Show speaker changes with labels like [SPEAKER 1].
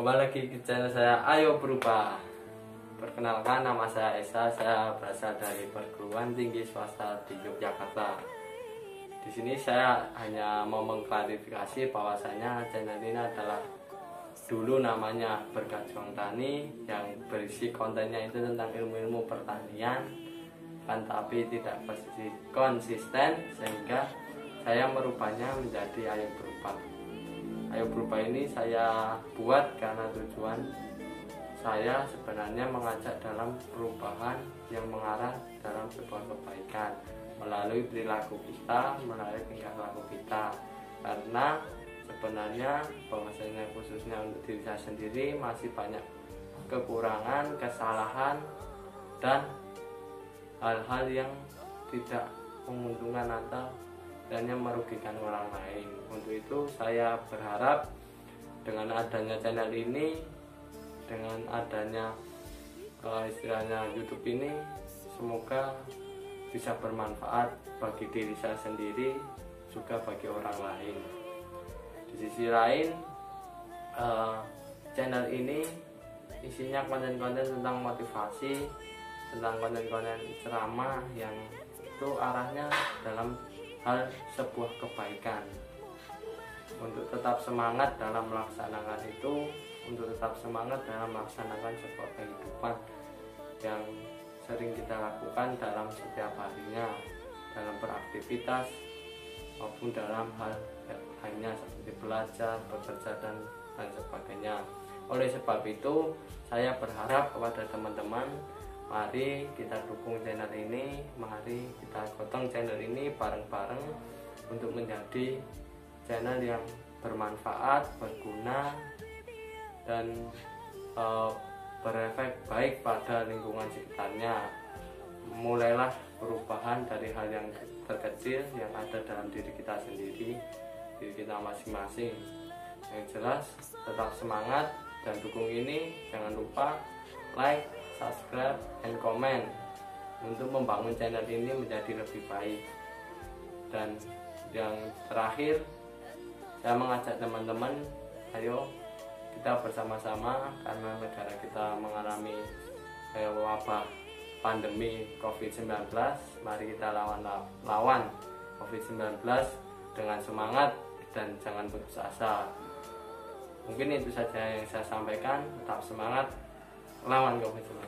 [SPEAKER 1] Kembali lagi ke channel saya. Ayo Berubah. Perkenalkan nama saya Esa. Saya berasal dari perguruan tinggi swasta di Yogyakarta. Di sini saya hanya mau mengklarifikasi bahwasanya channel ini adalah dulu namanya Bergajuang Tani yang berisi kontennya itu tentang ilmu-ilmu pertanian kan tapi tidak konsisten sehingga saya merubahnya menjadi Ayo Berubah Ayo Berubah ini saya buat karena tujuan saya sebenarnya mengajak dalam perubahan yang mengarah dalam sebuah kebaikan melalui perilaku kita, melalui tingkah laku kita. Karena sebenarnya bahwasanya khususnya untuk diri saya sendiri masih banyak kekurangan, kesalahan dan hal-hal yang tidak menguntungkan atau yang merugikan orang lain. Untuk itu saya berharap dengan adanya channel ini, dengan adanya uh, istilahnya YouTube ini, semoga bisa bermanfaat bagi diri saya sendiri, juga bagi orang lain. Di sisi lain, uh, channel ini isinya konten-konten tentang motivasi, tentang konten-konten ceramah yang itu arahnya dalam hal sebuah kebaikan untuk tetap semangat dalam melaksanakan itu untuk tetap semangat dalam melaksanakan sebuah kehidupan yang sering kita lakukan dalam setiap harinya dalam beraktivitas maupun dalam hal lainnya seperti belajar, bekerja dan lain sebagainya. Oleh sebab itu, saya berharap kepada teman-teman mari kita dukung channel ini mari kita gotong channel ini bareng-bareng untuk menjadi channel yang bermanfaat berguna dan uh, berefek baik pada lingkungan sekitarnya. Mulailah perubahan dari hal yang terkecil yang ada dalam diri kita sendiri diri kita masing-masing. Yang jelas tetap semangat dan dukung ini. Jangan lupa like subscribe, dan komen untuk membangun channel ini menjadi lebih baik. Dan yang terakhir, saya mengajak teman-teman, ayo kita bersama-sama karena negara kita mengalami eh, wabah pandemi COVID-19, mari kita lawan lawan COVID-19 dengan semangat dan jangan putus asa. Mungkin itu saja yang saya sampaikan. Tetap semangat lawan COVID-19.